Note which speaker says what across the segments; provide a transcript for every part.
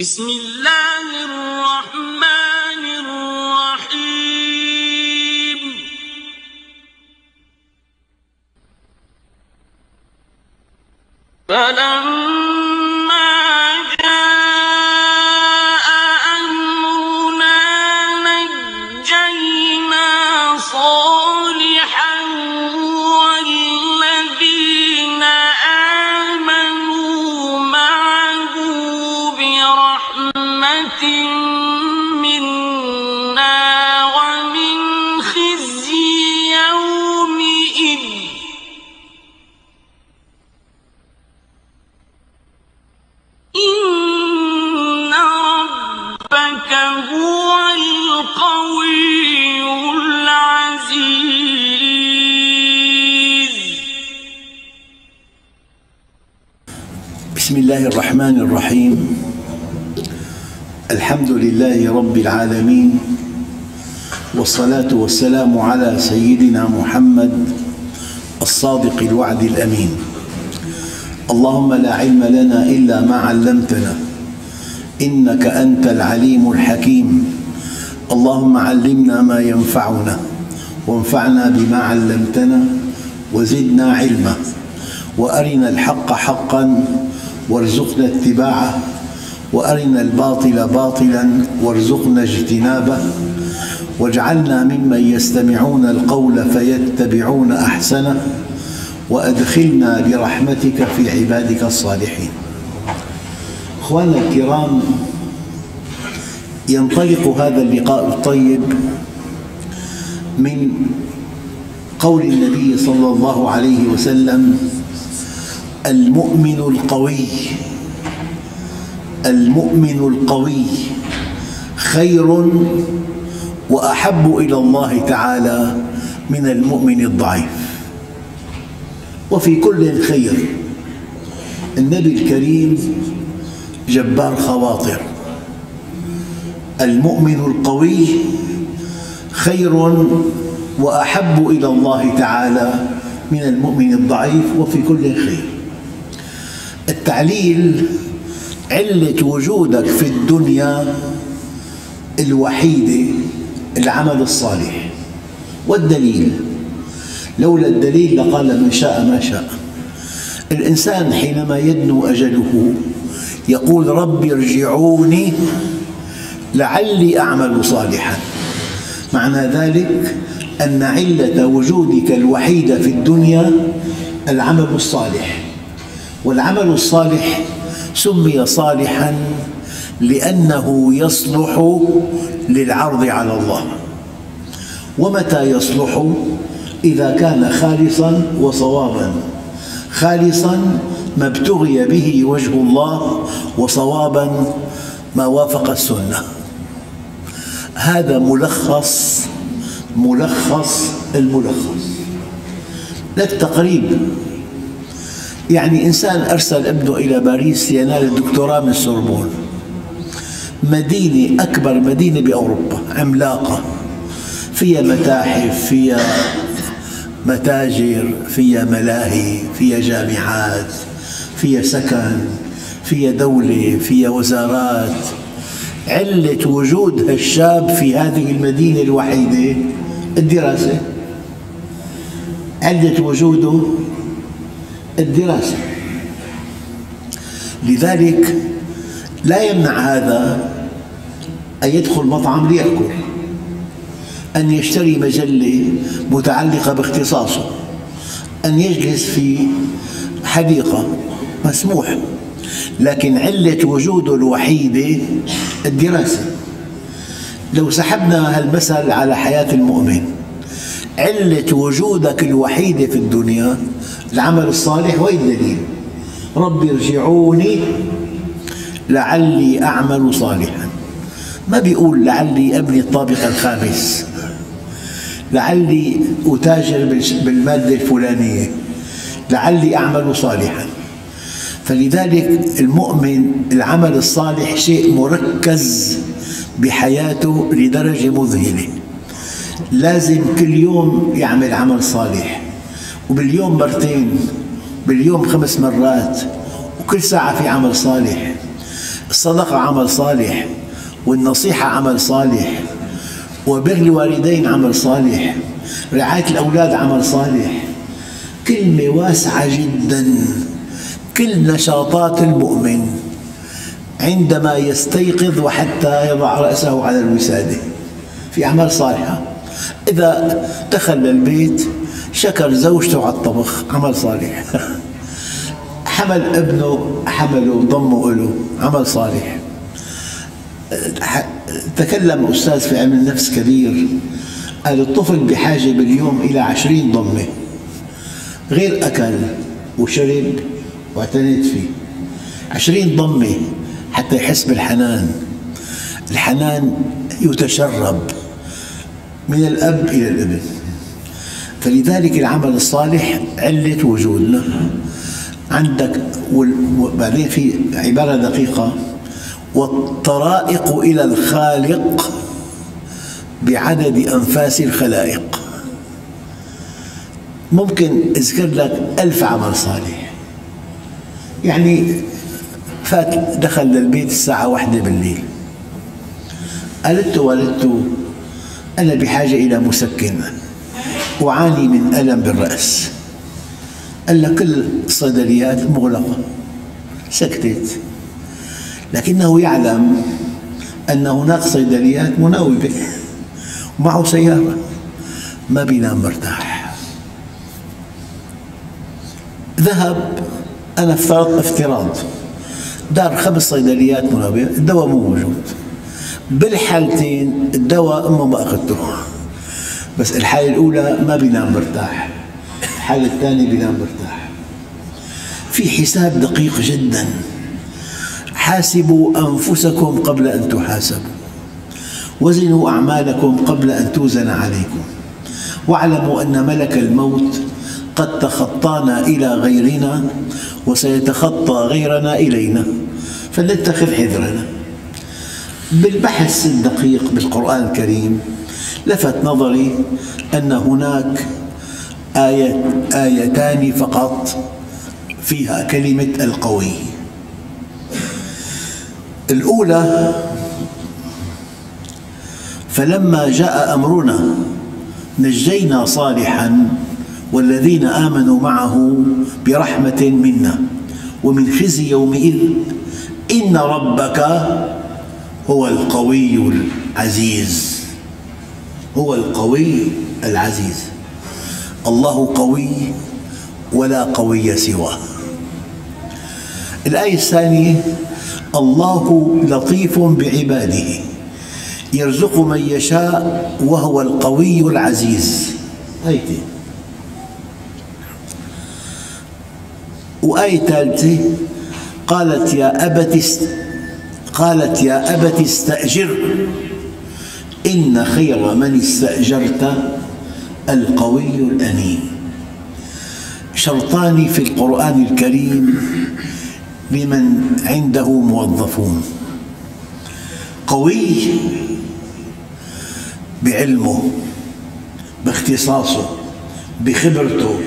Speaker 1: بسم الله الرحمن الرحيم. فلما
Speaker 2: العالمين والصلاة والسلام على سيدنا محمد الصادق الوعد الأمين. اللهم لا علم لنا إلا ما علمتنا إنك أنت العليم الحكيم. اللهم علمنا ما ينفعنا وانفعنا بما علمتنا وزدنا علما وأرنا الحق حقا وارزقنا اتباعه. وأرنا الباطل باطلا وارزقنا اجتنابه واجعلنا ممن يستمعون القول فيتبعون أحسنه وأدخلنا برحمتك في عبادك الصالحين. إخواننا الكرام ينطلق هذا اللقاء الطيب من قول النبي صلى الله عليه وسلم المؤمن القوي. المؤمن القوي خير وأحب إلى الله تعالى من المؤمن الضعيف. وفي كل خير النبي الكريم جبار خواطر. المؤمن القوي خير وأحب إلى الله تعالى من المؤمن الضعيف وفي كل خير التعليل علة وجودك في الدنيا الوحيده العمل الصالح. والدليل لولا الدليل لقال من شاء ما شاء. الإنسان حينما يدنو أجله يقول رب ارجعوني لعلي أعمل صالحا. معنى ذلك أن علة وجودك الوحيدة في الدنيا العمل الصالح. والعمل الصالح سمي صالحا لأنه يصلح للعرض على الله. ومتى يصلح؟ إذا كان خالصا وصوابا. خالصا ما ابتغي به وجه الله وصوابا ما وافق السنة. هذا ملخص ملخص الملخص. للتقريب يعني إنسان أرسل ابنه إلى باريس لينال الدكتوراه من سوربون. مدينة أكبر مدينة بأوروبا عملاقة. فيها متاحف فيها متاجر فيها ملاهي فيها جامعات فيها سكن فيها دولة فيها وزارات. علة وجود الشاب في هذه المدينة الوحيدة. الدراسة. علة وجوده الدراسة. لذلك لا يمنع هذا أن يدخل مطعم ليأكل أن يشتري مجلة متعلقة باختصاصه أن يجلس في حديقة مسموح. لكن علة وجوده الوحيدة الدراسة. لو سحبنا هالمثل على حياة المؤمن علة وجودك الوحيدة في الدنيا العمل الصالح وين الدليل ربي ارجعوني لعلي أعمل صالحا. ما بيقول لعلي أبني الطابق الخامس؟ لعلي أتاجر بالمادة الفلانية. لعلي أعمل صالحا. فلذلك المؤمن العمل الصالح شيء مركز بحياته لدرجة مذهلة. لازم كل يوم يعمل عمل صالح. وباليوم مرتين باليوم خمس مرات وكل ساعة في عمل صالح. الصدقة عمل صالح والنصيحة عمل صالح وبر الوالدين عمل صالح رعاية الأولاد عمل صالح. كلمة واسعة جدا كل نشاطات المؤمن عندما يستيقظ وحتى يضع رأسه على الوسادة في أعمال صالحة. إذا دخل للبيت شكر زوجته على الطبخ عمل صالح. حمل ابنه حمله ضمه له عمل صالح. تكلم أستاذ في علم النفس كبير قال الطفل بحاجة باليوم إلى عشرين ضمة. غير أكل وشرب واعتنيت فيه. عشرين ضمة حتى يحس بالحنان. الحنان يتشرب من الأب إلى الابن. فلذلك العمل الصالح علة وجودنا عندك وبعدين في عبارة دقيقة. والطرائق إلى الخالق بعدد أنفاس الخلائق. ممكن أذكر لك ألف عمل صالح. يعني فات دخل للبيت الساعة واحدة بالليل. قالت والدته أنا بحاجة إلى مسكن. أعاني من ألم بالرأس. قال لها كل الصيدليات مغلقة. سكتت. لكنه يعلم أن هناك صيدليات مناوبة. ومعه سيارة. ما بينام مرتاح. ذهب. أنا افترضت افتراض. دار خمس صيدليات مناوبة. الدواء مو موجود. بالحالتين الدواء أمه ما أخذته بس الحالة الأولى ما بينام مرتاح. الحالة الثانية بينام مرتاح. في حساب دقيق جدا. حاسبوا أنفسكم قبل أن تحاسبوا. وزنوا أعمالكم قبل أن توزن عليكم. واعلموا أن ملك الموت قد تخطانا إلى غيرنا وسيتخطى غيرنا إلينا. فلنتخذ حذرنا. بالبحث الدقيق بالقرآن الكريم لفت نظري أن هناك آية آيتان فقط فيها كلمة القوي. الأولى فلما جاء أمرنا نجينا صالحا والذين آمنوا معه برحمة منا. ومن خزي يومئذ إن ربك هو القوي العزيز. هو القوي العزيز. الله قوي ولا قوي سواه. الآية الثانية الله لطيف بعباده يرزق من يشاء وهو القوي العزيز. آيتين وآية ثالثة قالت يا أبت قالت يا أبت استأجر. إن خير من استأجرت القوي الأمين. شرطان في القرآن الكريم لمن عنده موظفون. قوي بعلمه باختصاصه بخبرته.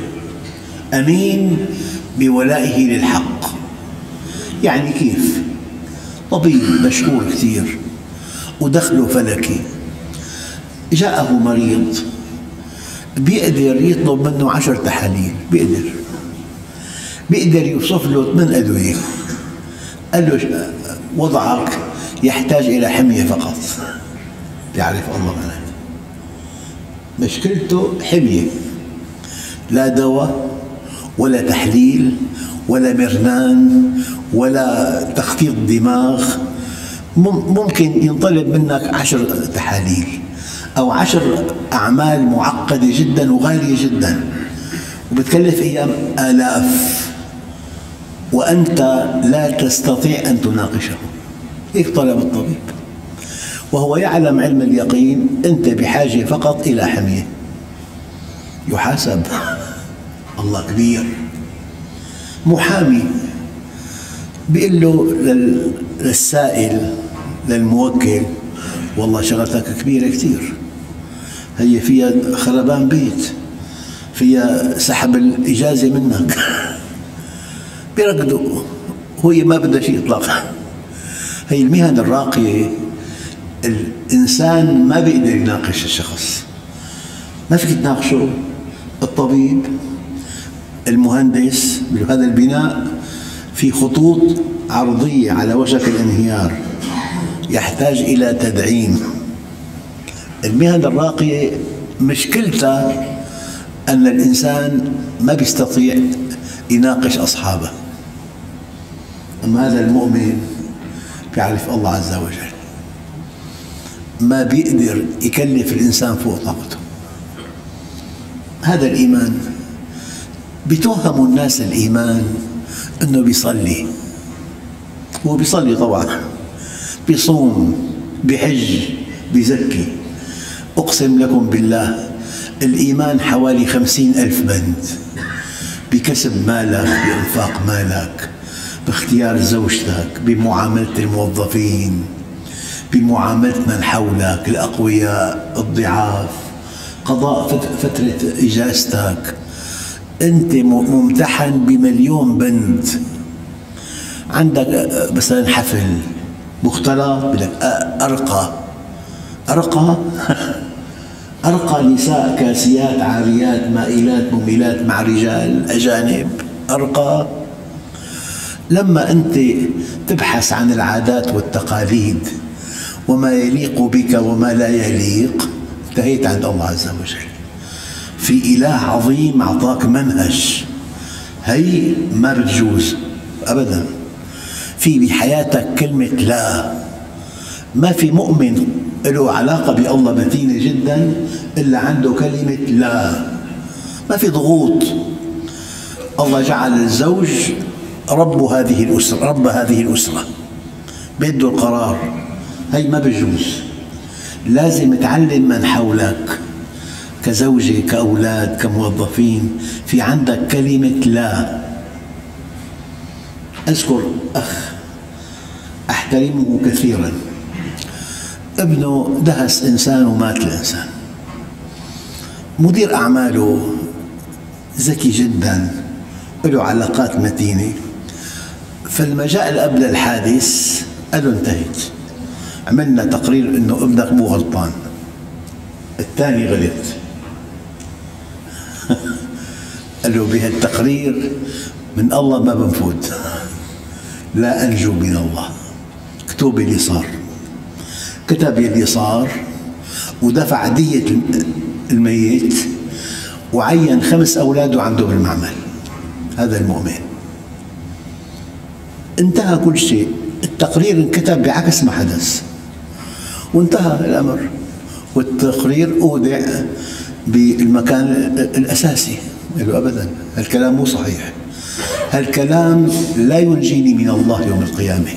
Speaker 2: أمين بولائه للحق. يعني كيف؟ طبيب مشهور كثير ودخله فلكي. جاءه مريض بيقدر يطلب منه عشر تحاليل بيقدر. بيقدر يوصف له ثمان أدوية. قال له وضعك يحتاج إلى حمية فقط. يعرف الله معناته مشكلته حمية. لا دواء ولا تحليل ولا مرنان ولا تخطيط دماغ. ممكن ينطلب منك عشر تحاليل. أو عشر أعمال معقدة جدا وغالية جدا. وبتكلف أيام آلاف. وأنت لا تستطيع أن تناقشه. هيك طلب الطبيب. وهو يعلم علم اليقين أنت بحاجة فقط إلى حمية. يحاسب. الله كبير. محامي. بيقول له للسائل للموكل والله شغلتك كبيرة كثير هي فيها خربان بيت فيها سحب الإجازة منك. بيرقدوا. هو ما بدها شيء إطلاقا هي المهن الراقية. الإنسان ما بيقدر يناقش الشخص. ما فيك تناقشه. الطبيب المهندس بهذا البناء في خطوط عرضية على وشك الانهيار. يحتاج إلى تدعيم. المهن الراقية مشكلتها أن الإنسان ما بيستطيع يناقش أصحابه. أما هذا المؤمن بيعرف الله عز وجل. ما بيقدر يكلف الإنسان فوق طاقته. هذا الإيمان بتوهم الناس الإيمان أنه بيصلي. هو بيصلي طبعا بيصوم بحج بيزكي. أقسم لكم بالله الإيمان حوالي خمسين ألف بند. بكسب مالك بإنفاق مالك باختيار زوجتك بمعاملة الموظفين بمعاملة من حولك الأقوياء الضعاف قضاء فترة إجازتك. أنت ممتحن بمليون بند. عندك مثلا حفل مختلط بدك أرقى. أرقى؟ أرقى نساء كاسيات عاريات مائلات مميلات مع رجال أجانب أرقى. لما أنت تبحث عن العادات والتقاليد وما يليق بك وما لا يليق انتهيت عند الله عز وجل. في إله عظيم أعطاك منهج. هي ما بتجوز أبدا. في بحياتك كلمة لا. ما في مؤمن له علاقة بالله متينة جدا إلا عنده كلمة لا. ما في ضغوط. الله جعل الزوج رب هذه الأسرة رب هذه الأسرة. بده القرار. هي ما بجوز. لازم تعلم من حولك. كزوجة كأولاد كموظفين في عندك كلمة لا. أذكر أخ أحترمه كثيرا. ابنه دهس إنسان ومات الإنسان. مدير أعماله ذكي جدا له علاقات متينة. فلما جاء قبل الحادث قال له انتهت عملنا تقرير إنه ابنك مو غلطان. الثاني غلط. قال له بهالتقرير من الله ما بنفوت. لا أنجو من الله. اكتب اللي صار. كتب اللي صار ودفع دية الميت وعين خمس أولاده عنده بالمعمل هذا المؤمن. انتهى كل شيء. التقرير انكتب بعكس ما حدث. وانتهى الأمر. والتقرير أودع بالمكان الأساسي. له أبدا الكلام مو صحيح. هالكلام لا ينجيني من الله يوم القيامة.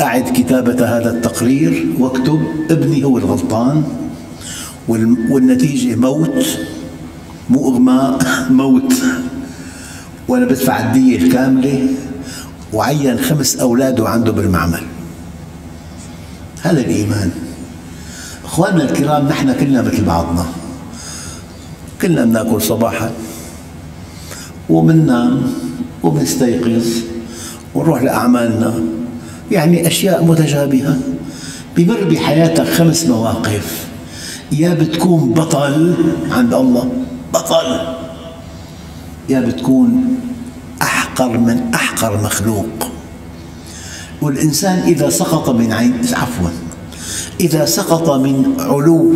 Speaker 2: أعد كتابة هذا التقرير واكتب ابني هو الغلطان والنتيجة موت مو إغماء موت. وأنا بدفع الدية الكاملة وعين خمس أولاده عنده بالمعمل. هذا الإيمان. أخواننا الكرام نحن كلنا مثل بعضنا. كلنا بناكل صباحا. ومننام وبنستيقظ ونروح لأعمالنا. يعني أشياء متشابهة. بمر بحياتك خمس مواقف. يا بتكون بطل عند الله بطل. يا بتكون أحقر من أحقر مخلوق. والإنسان إذا سقط من عين عفوا إذا سقط من علو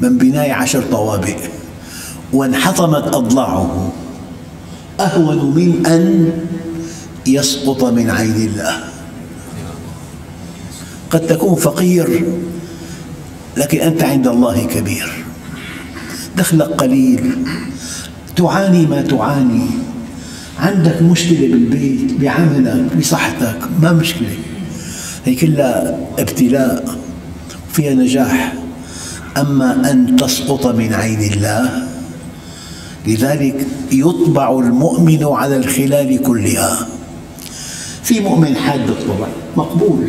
Speaker 2: من بناء عشر طوابق وانحطمت أضلاعه أهون من أن يسقط من عين الله. قد تكون فقير لكن أنت عند الله كبير. دخلك قليل تعاني ما تعاني. عندك مشكلة بالبيت بعملك بصحتك ما مشكلة. هي كلها ابتلاء فيها نجاح. أما أن تسقط من عين الله لذلك يطبع المؤمن على الخلال كلها. في مؤمن حاد الطبع مقبول.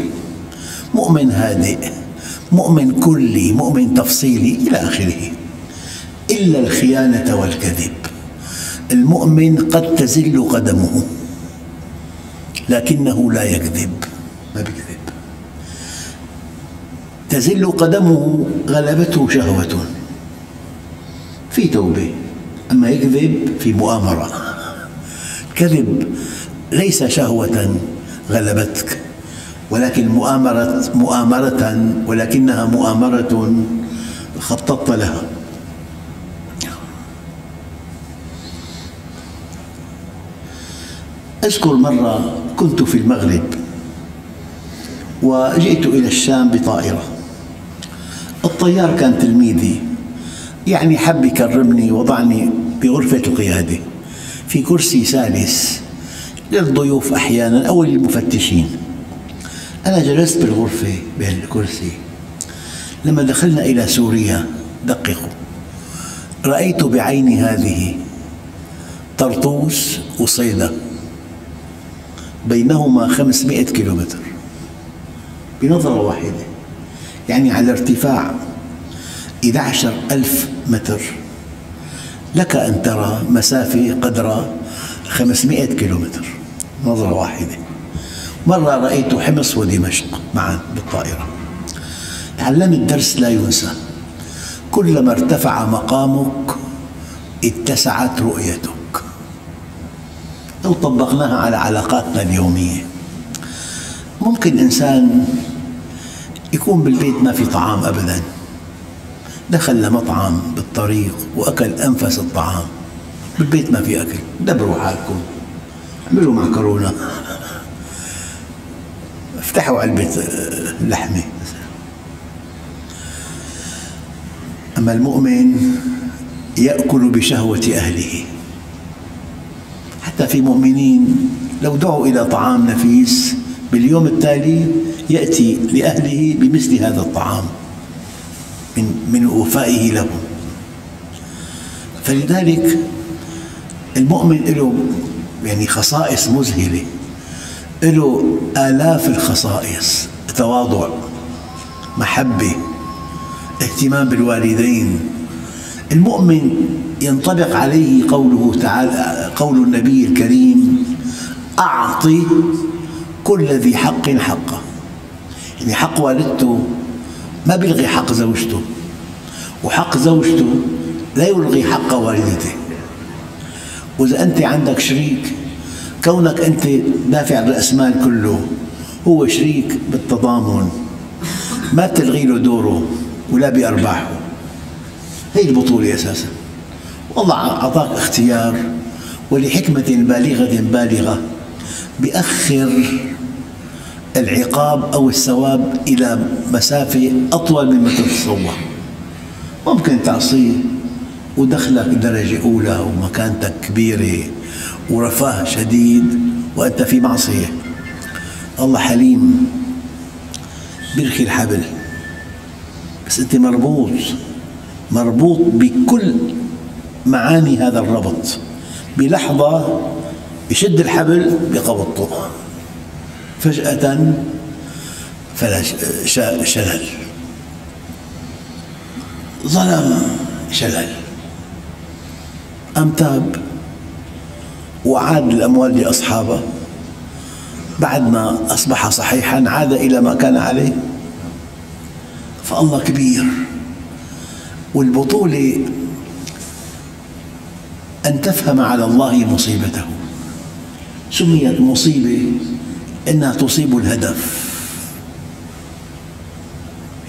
Speaker 2: مؤمن هادئ مؤمن كلي مؤمن تفصيلي إلى آخره. إلا الخيانة والكذب. المؤمن قد تزل قدمه لكنه لا يكذب. ما بيكذب. تزل قدمه غلبته شهوة. في توبة. أما يكذب في مؤامرة. كذب ليس شهوة غلبتك. ولكن مؤامرة مؤامرة ولكنها مؤامرة خططت لها. أذكر مرة كنت في المغرب وجئت إلى الشام بطائرة. الطيار كان تلميذي. يعني حب يكرمني وضعني بغرفة القيادة في كرسي سالس للضيوف أحيانا أو للمفتشين. أنا جلست بالغرفة بالكرسي لما دخلنا إلى سوريا دققوا. رأيت بعيني هذه طرطوس وصيدا. بينهما خمسمائة كيلومتر. بنظرة واحدة. يعني على ارتفاع 11 ألف متر. لك أن ترى مسافة قدر 500 كيلومتر. نظرة واحدة. مرة رأيت حمص ودمشق معا بالطائرة. تعلمت درس لا ينسى. كلما ارتفع مقامك اتسعت رؤيتك. لو طبقناها على علاقاتنا اليومية ممكن إنسان يكون بالبيت ما في طعام أبدا. دخل لمطعم بالطريق وأكل أنفس الطعام. بالبيت ما في أكل. دبروا حالكم. اعملوا معكرونة افتحوا علبة لحمة. أما المؤمن يأكل بشهوة أهله. حتى في مؤمنين لو دعوا إلى طعام نفيس باليوم التالي يأتي لأهله بمثل هذا الطعام من من وفائه لهم فلذلك المؤمن له يعني خصائص مذهلة. له آلاف الخصائص تواضع محبة اهتمام بالوالدين. المؤمن ينطبق عليه قوله تعالى قول النبي الكريم أعطي كل ذي حق حقه. يعني حق والدته ما بيلغي حق زوجته وحق زوجته لا يلغي حق والدته. وإذا أنت عندك شريك كونك أنت دافع الرأس مال كله هو شريك بالتضامن. ما بتلغي له دوره ولا بأرباحه. هي البطولة أساسا. والله أعطاك اختيار ولحكمة بالغة بالغة بأخر العقاب أو الثواب إلى مسافة أطول مما تتصور. ممكن تعصيه ودخلك درجة أولى ومكانتك كبيرة. ورفاه شديد وأنت في معصية. الله حليم. بيرخي الحبل. بس أنت مربوط. مربوط بكل معاني هذا الربط. بلحظة يشد الحبل بقبضته. فجأة فلا شلل. ظلم شلل. أم تاب وعاد الأموال لأصحابه. بعد ما أصبح صحيحا عاد إلى ما كان عليه. فالله كبير. والبطولة أن تفهم على الله مصيبته. سميت مصيبة إنها تصيب الهدف.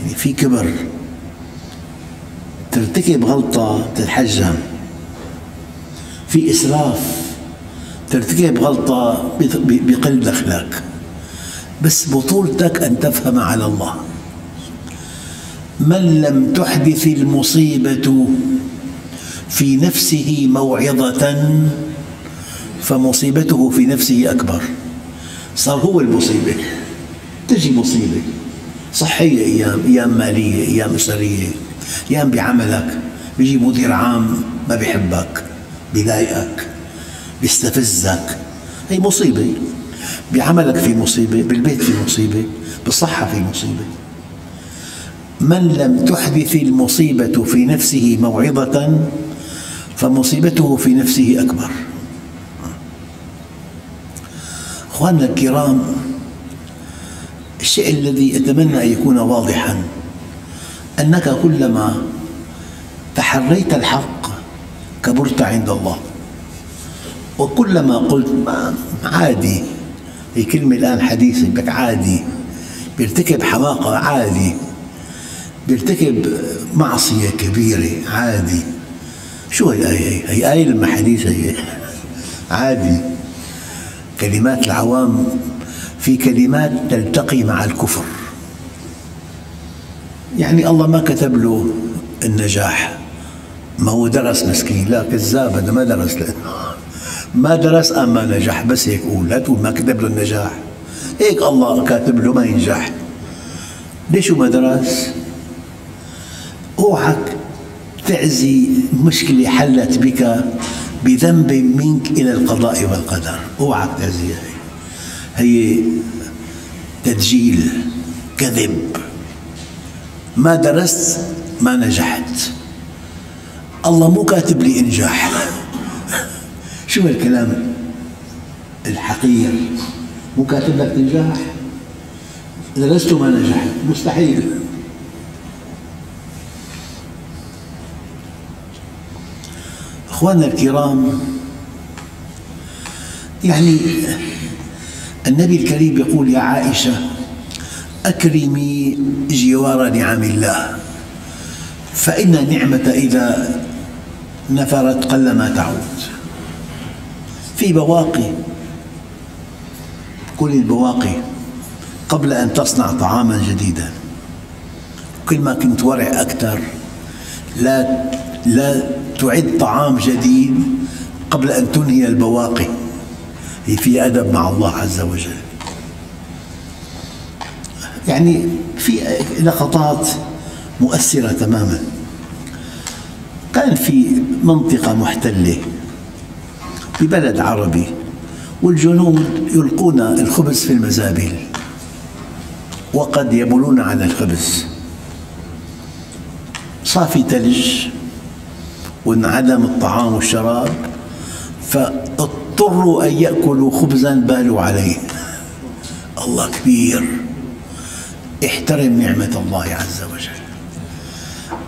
Speaker 2: يعني في كبر. ترتكب غلطة تتحجم. في إسراف. ترتكب غلطة بقلب دخلك بس بطولتك أن تفهم على الله. من لم تحدث المصيبة في نفسه موعظة فمصيبته في نفسه أكبر. صار هو المصيبة. تجي مصيبة. صحية أيام أيام مالية أيام أسرية أيام بعملك. بيجي مدير عام ما بيحبك بيضايقك. بيستفزك هي مصيبة. بعملك في مصيبة بالبيت في مصيبة بالصحة في مصيبة. من لم تحدث المصيبة في نفسه موعظة فمصيبته في نفسه أكبر. أخواننا الكرام الشيء الذي أتمنى أن يكون واضحا أنك كلما تحريت الحق كبرت عند الله. وكلما قلت عادي. هي كلمة الآن حديثة لك عادي. بيرتكب حماقة عادي. بيرتكب معصية كبيرة عادي. شو هي الآية هي آية لما حديثة هي عادي. كلمات العوام في كلمات تلتقي مع الكفر. يعني الله ما كتب له النجاح. ما هو درس مسكين لا كذاب هذا ما درس له. ما درس أما نجح بس هيك قول لا تقول ما كتب له النجاح. هيك الله كاتب له ما ينجح. ليش ما درس؟ اوعك تعزي مشكلة حلت بك بذنب منك إلى القضاء والقدر. اوعك تعزيها هي تدجيل كذب. ما درست ما نجحت. الله مو كاتب لي إنجاح. شو الكلام الحقير. مو كاتب لك تنجح درست ما نجحت مستحيل. أخواننا الكرام يعني النبي الكريم يقول يا عائشة أكرمي جوار نعم الله فإن النعمه إذا نفرت قلما تعود. في بواقي. كل البواقي قبل أن تصنع طعاما جديدا. كل ما كنت ورع أكثر لا لا تعد طعام جديد قبل أن تنهي البواقي. هي في أدب مع الله عز وجل. يعني في لقطات مؤثرة تماما. كان في منطقة محتلة. في بلد عربي والجنود يلقون الخبز في المزابل وقد يبولون على الخبز. صافي ثلج وانعدم الطعام والشراب فاضطروا أن يأكلوا خبزا بالوا عليه. الله كبير. احترم نعمة الله عز وجل.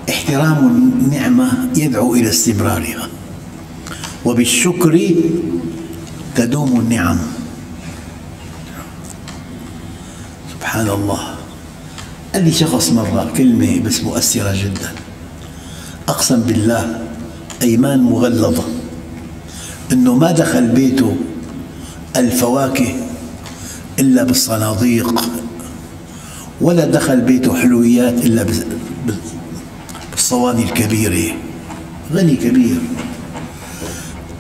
Speaker 2: احترام النعمة يدعو إلى استمرارها. وبالشكر تدوم النعم. سبحان الله قال لي شخص مرة كلمة بس مؤثرة جدا. أقسم بالله أيمان مغلظة. أنه ما دخل بيته الفواكه إلا بالصناديق ولا دخل بيته حلويات إلا بالصواني الكبيرة. غني كبير.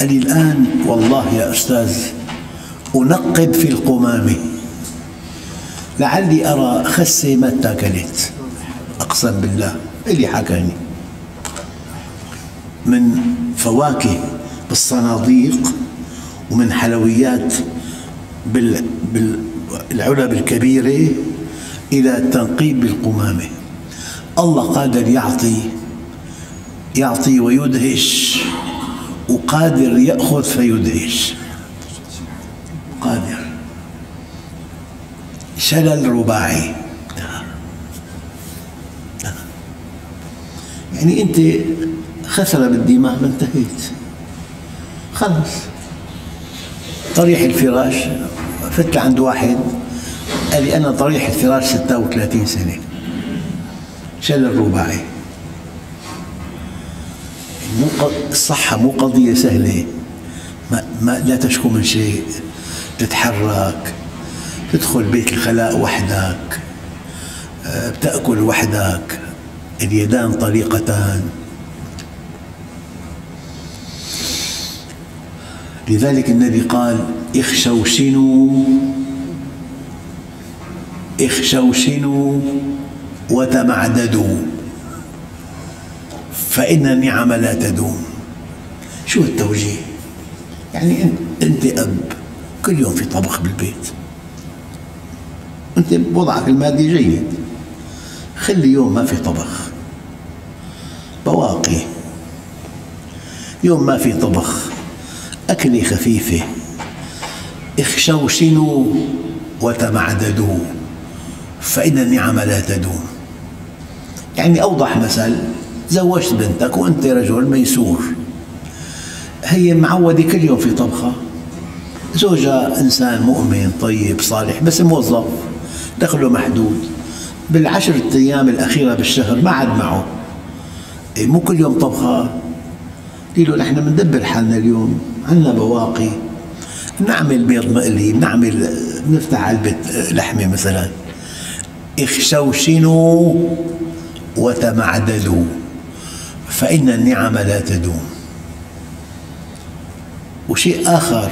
Speaker 2: قال لي الآن والله يا أستاذ أنقب في القمامة. لعلي أرى خسة ما اتاكلت. أقسم بالله اللي حكاني. من فواكه بالصناديق ومن حلويات بالعلب الكبيرة إلى التنقيب بالقمامة الله قادر يعطي يعطي ويدهش. وقادر يأخذ فيدهش قادر. شلل رباعي. يعني أنت خسر بالدماغ ما انتهيت. خلص طريح الفراش. فت عند واحد. قال لي أنا طريح الفراش 36 سنة. شلل رباعي. مو الصحة مو قضية سهلة ما, ما لا تشكو من شيء. تتحرك تدخل بيت الخلاء وحدك آه، بتأكل وحدك اليدان طليقتان لذلك النبي قال اخشوشنوا اخشوشنوا وتمعددوا. فإن النعم لا تدوم. شو التوجيه؟ يعني أنت أب كل يوم في طبخ بالبيت. أنت بوضعك المادي جيد. خلي يوم ما في طبخ. بواقي. يوم ما في طبخ. أكلة خفيفة. اخشوشنوا وتمعددوا. فإن النعم لا تدوم. يعني أوضح مثل زوجت بنتك وأنت رجل ميسور. هي معودة كل يوم في طبخة. زوجها إنسان مؤمن طيب صالح بس موظف. دخله محدود. بالعشرة أيام الأخيرة بالشهر ما عاد معه. إيه مو كل يوم طبخة. له نحن بندبر حالنا اليوم. عندنا بواقي. نعمل بيض مقلي نعمل نفتح علبة لحمة مثلا. اخشوشنوا وتمعددوا. فإن النعم لا تدوم. وشيء آخر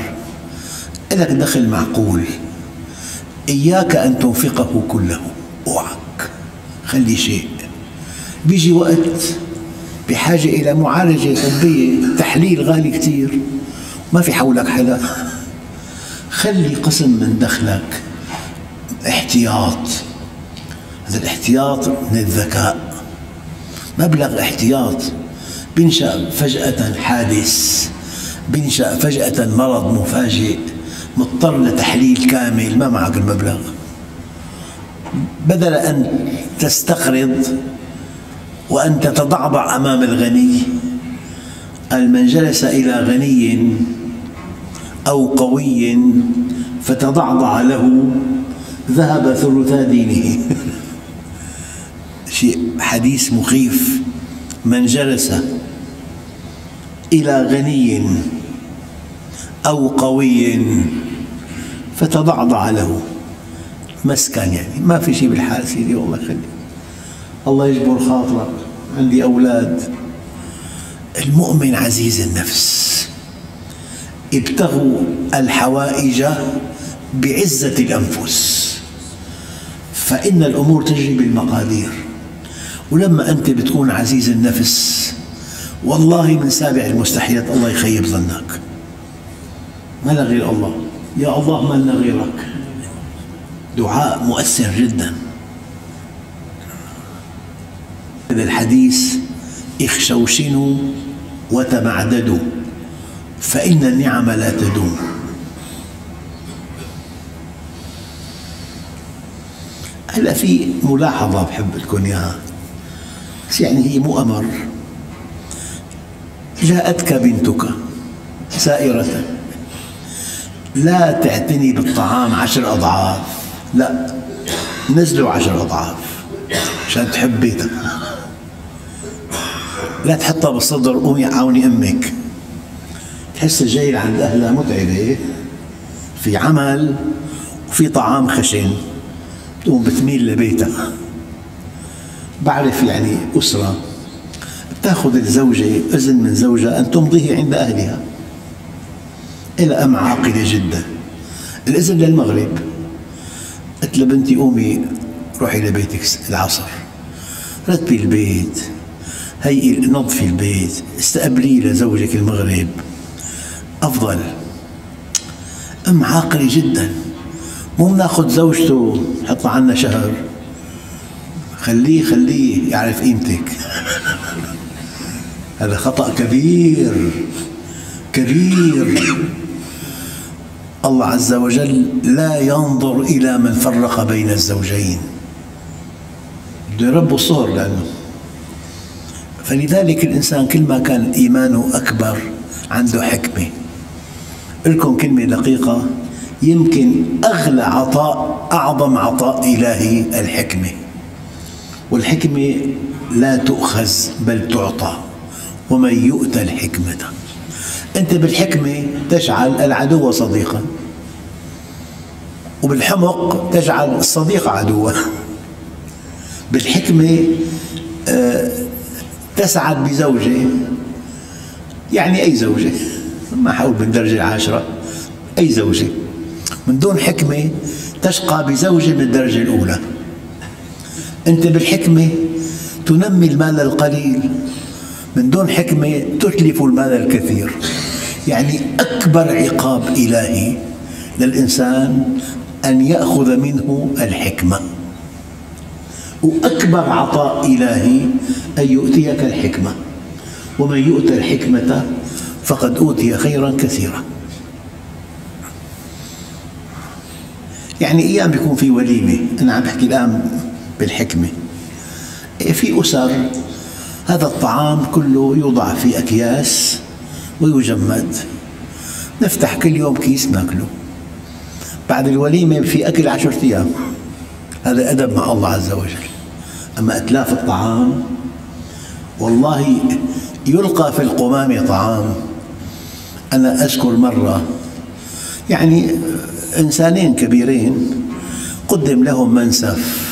Speaker 2: لك دخل معقول إياك أن تنفقه كله. أوعك. خلي شيء. بيجي وقت بحاجة إلى معالجة طبية تحليل غالي كثير ما في حولك حدا. خلي قسم من دخلك. احتياط. هذا الاحتياط من الذكاء. مبلغ احتياط. بينشأ فجأة حادث. بينشأ فجأة مرض مفاجئ. مضطر لتحليل كامل. ما معك المبلغ؟ بدل أن تستقرض وأن تتضعضع أمام الغني من جلس إلى غني أو قوي فتضعضع له ذهب ثلثا دينه. شيء حديث مخيف. من جلس إلى غني أو قوي فتضعضع له. مسكن يعني. ما في شيء بالحال سيدي والله خلي. الله يجبر خاطرك. عندي أولاد. المؤمن عزيز النفس. ابتغوا الحوائج بعزة الأنفس. فإن الأمور تجري بالمقادير. ولما أنت بتكون عزيز النفس والله من سابع المستحيلات الله يخيب ظنك. ما غير الله. يا الله ما لنا غيرك. دعاء مؤثر جدا. هذا الحديث اخشوشنوا وتمعددوا فإن النعم لا تدوم. هلا في ملاحظة بحب لكم إياها يعني هي مو أمر. جاءتك بنتك سائرة. لا تعتني بالطعام عشر أضعاف. لا نزلوا عشر أضعاف عشان تحب بيتك. لا تحطها بالصدر قومي عاوني أمك. تحس جاي عند أهلها متعبة. في عمل وفي طعام خشن. تقوم بتميل لبيتها. بعرف يعني أسرة. تأخذ الزوجة إذن من زوجها أن تمضيه عند أهلها. إلى أم عاقلة جدا. الإذن للمغرب. قلت لبنتي قومي روحي لبيتك العصر. رتبي البيت. هيئي نظفي البيت. استقبلي لزوجك المغرب. أفضل. أم عاقلة جدا. مو بناخذ زوجته حطها عنا شهر. خليه خليه يعرف قيمتك. هذا خطأ كبير. كبير. الله عز وجل لا ينظر إلى من فرق بين الزوجين. بده يربوا الصهر لأنه. فلذلك الإنسان كل ما كان إيمانه أكبر عنده حكمة. لكم كلمة دقيقة. يمكن أغلى عطاء أعظم عطاء إلهي الحكمة. والحكمة لا تؤخذ بل تعطى. ومن يؤتى الحكمة. أنت بالحكمة تجعل العدو صديقا. وبالحمق تجعل الصديق عدوا. بالحكمة آه، تسعد بزوجة. يعني أي زوجة؟ ما حقول بالدرجة العاشرة أي زوجة. من دون حكمة تشقى بزوجة من الدرجة الأولى. أنت بالحكمة تنمي المال القليل. من دون حكمة تتلف المال الكثير. يعني أكبر عقاب إلهي للإنسان أن يأخذ منه الحكمة. وأكبر عطاء إلهي أن يؤتيك الحكمة. ومن يؤتى الحكمة فقد أوتي خيرا كثيرا. يعني أيام بيكون في وليمة. أنا عم بحكي الآن بالحكمة. إيه، في أسر؟ هذا الطعام كله يوضع في أكياس ويجمد. نفتح كل يوم كيس ناكله. بعد الوليمة في أكل عشرة أيام. هذا أدب مع الله عز وجل. أما إتلاف الطعام والله يلقى في القمامة طعام. أنا أذكر مرة يعني إنسانين كبيرين قدم لهم منسف.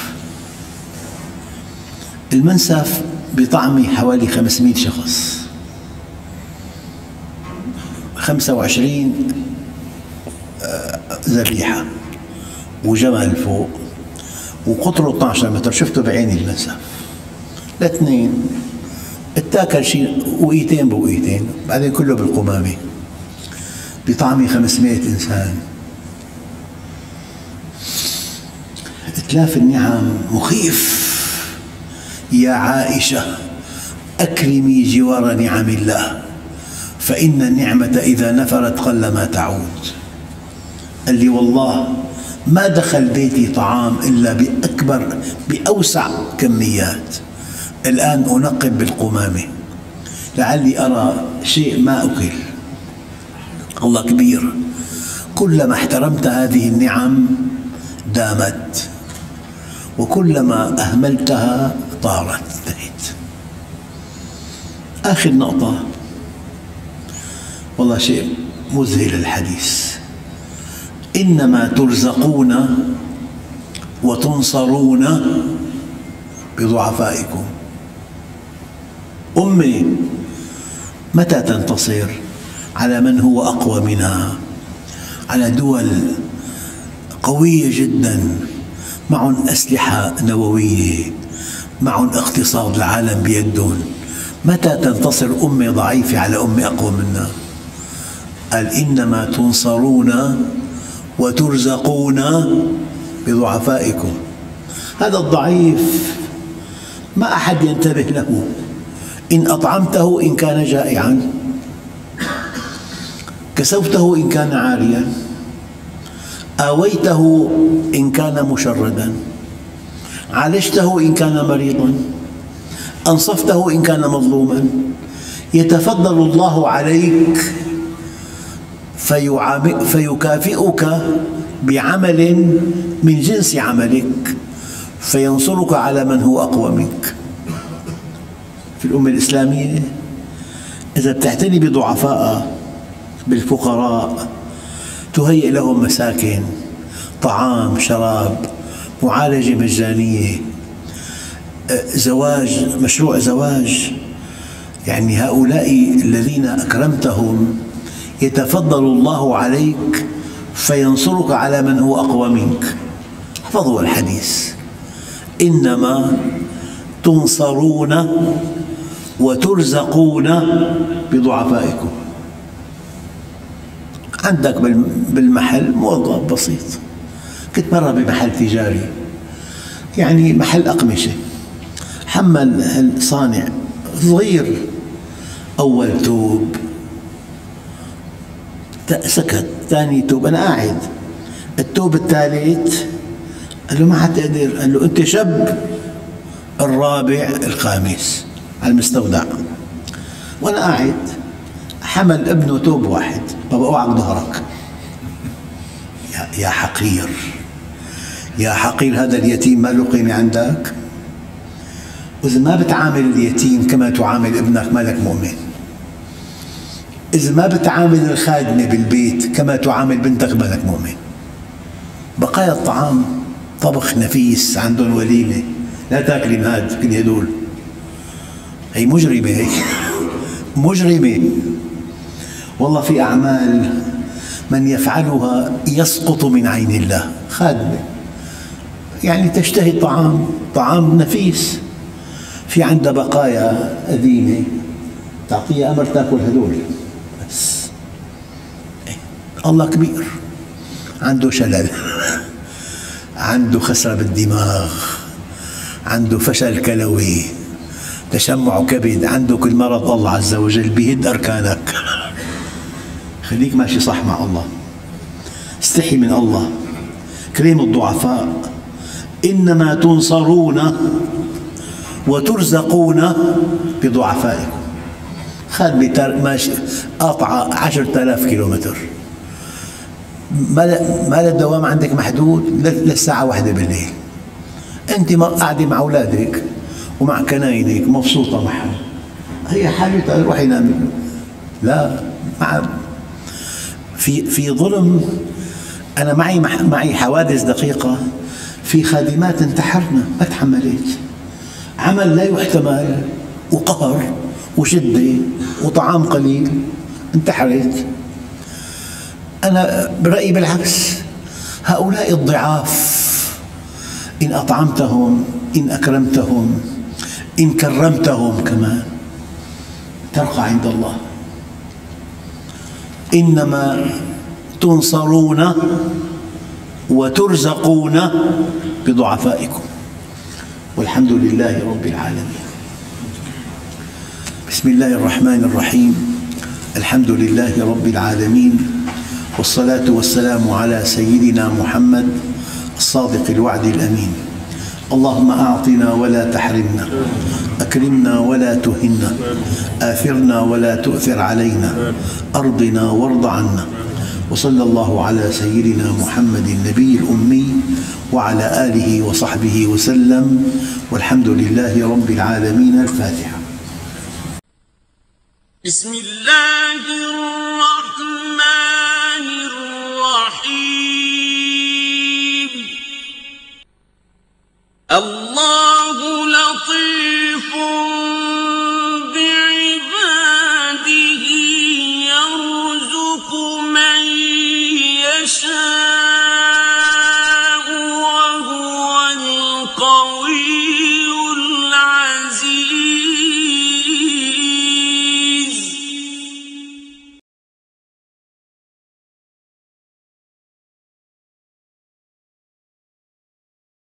Speaker 2: المنسف بطعمه حوالي 500 شخص. 25 آه، ذبيحة وجمل فوق وقطره 12 متر. شفته بعيني المنسف؟ الاثنين. اتاكل شيء وقيتين بوقيتين بعدين كله بالقمامة. بطعمه 500 إنسان. إتلاف النعم مخيف. يا عائشة أكرمي جوار نعم الله فإن النعمة إذا نفرت قل ما تعود. قال لي والله ما دخل بيتي طعام إلا بأكبر بأوسع كميات. الآن أنقب بالقمامة لعلي أرى شيء ما أكل. الله كبير كلما احترمت هذه النعم دامت وكلما أهملتها طارت انتهت آخر نقطة. والله شيء مذهل الحديث. إنما ترزقون وتنصرون بضعفائكم. أمي متى تنتصر؟ على من هو أقوى منها؟ على دول قوية جدا معهم أسلحة نووية. معهم اقتصاد العالم بيدهم متى تنتصر أمة ضعيفة على أمة أقوى منها؟ قال إنما تنصرون وترزقون بضعفائكم. هذا الضعيف ما أحد ينتبه له. إن أطعمته إن كان جائعا. كسوته إن كان عاريا. آويته إن كان مشردا. عالجته إن كان مريضا. أنصفته إن كان مظلوما. يتفضل الله عليك فيكافئك بعمل من جنس عملك فينصرك على من هو أقوى منك. في الأمة الإسلامية إذا بتعتني بضعفاء بالفقراء تهيئ لهم مساكن طعام شراب معالجة مجانية زواج مشروع زواج. يعني هؤلاء الذين أكرمتهم يتفضل الله عليك فينصرك على من هو أقوى منك. احفظوا الحديث. إنما تنصرون وترزقون بضعفائكم. عندك بالمحل موظف بسيط. كنت مرة بمحل تجاري. يعني محل أقمشة. حمل الصانع صغير. أول توب. سكت. ثاني توب. أنا قاعد. التوب الثالث. قال له ما حتقدر. قال له أنت شاب. الرابع الخامس. على المستودع. وأنا قاعد. حمل ابنه توب واحد. بابا اوعك ظهرك. يا حقير. يا حقير هذا اليتيم ما له قيمة عندك؟ وإذا ما بتعامل اليتيم كما تعامل ابنك ما لك مؤمن. إذا ما بتعامل الخادمة بالبيت كما تعامل بنتك ما لك مؤمن. بقايا الطعام طبخ نفيس عندهم وليمة لا تاكلي من هاد كل هدول. هي مجرمة هي مجرمة. والله في أعمال من يفعلها يسقط من عين الله. خادمة. يعني تشتهي الطعام طعام نفيس. في عندها بقايا قديمة تعطيها أمر تاكل هدول بس. الله كبير. عنده شلل. عنده خسرة بالدماغ. عنده فشل كلوي. تشمع كبد. عنده كل مرض الله عز وجل بيهد أركانك. خليك ماشي صح مع الله. استحي من الله. كريم الضعفاء. إنما تنصرون وترزقون بضعفائكم. خد ماشي. قطع عشرة آلاف كيلومتر. ما الدوام عندك محدود؟ للساعة واحدة بالليل. أنت قاعدة مع أولادك ومع كناينك مبسوطة معهم. هي حاجة روحي نامي لا مع في في ظلم. أنا معي معي حوادث دقيقة. في خادمات انتحرنا ما تحملت. عمل لا يحتمل وقهر وشدة وطعام قليل انتحرت. أنا برأيي بالعكس. هؤلاء الضعاف إن أطعمتهم إن أكرمتهم إن كرمتهم كمان ترقى عند الله. إنما تنصرون وترزقون بضعفائكم. والحمد لله رب العالمين. بسم الله الرحمن الرحيم. الحمد لله رب العالمين. والصلاة والسلام على سيدنا محمد الصادق الوعد الأمين. اللهم أعطنا ولا تحرمنا أكرمنا ولا تهنا آثرنا ولا تؤثر علينا أرضنا وارض عنا. وصلى الله على سيدنا محمد النبي الأمي وعلى آله وصحبه وسلم والحمد لله رب العالمين الفاتحة.
Speaker 1: بسم الله